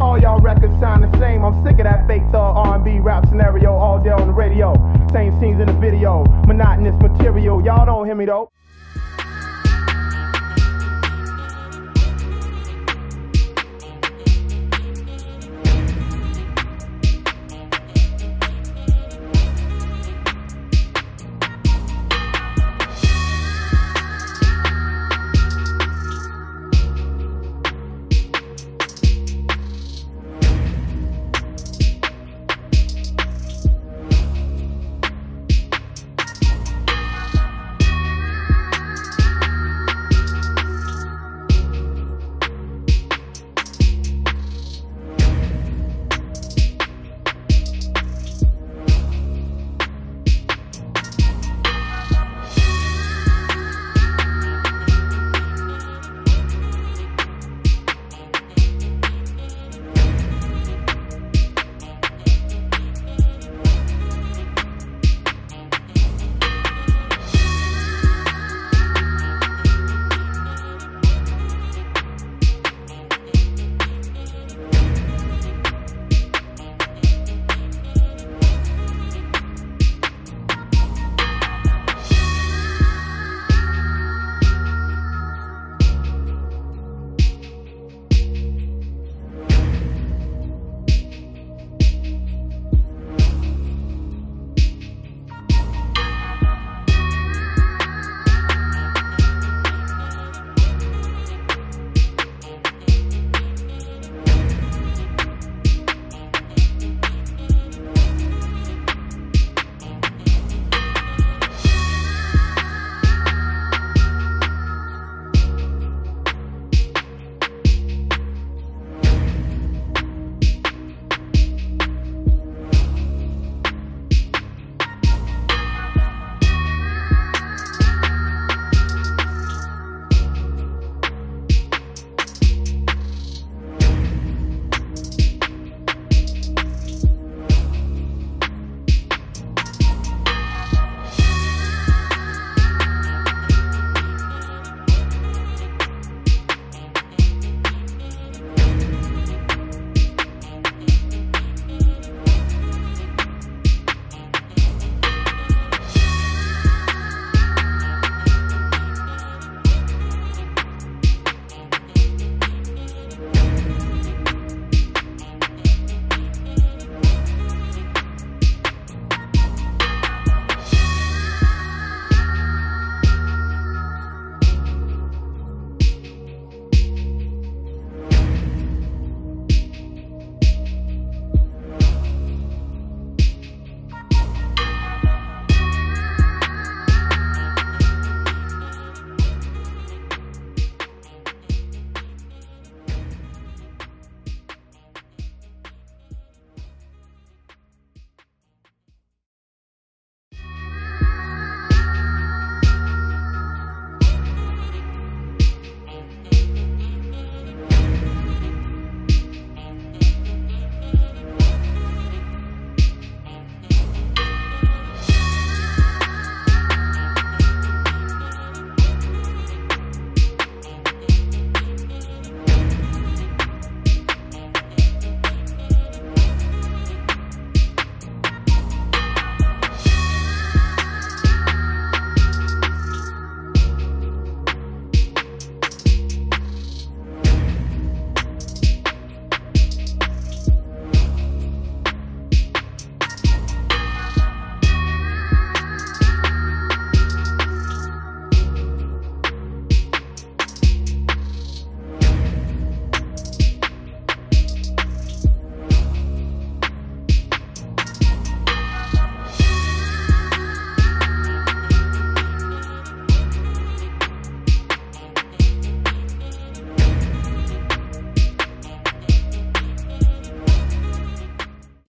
All y'all records sound the same. I'm sick of that fake thug R&B rap scenario all day on the radio. Same scenes in the video, monotonous material. Y'all don't hear me though.